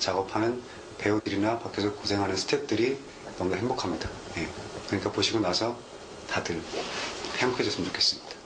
작업하는 배우들이나 밖에서 고생하는 스태프들이 너무 행복합니다. 예. 그러니까 보시고 나서 다들 행복해졌으면 좋겠습니다.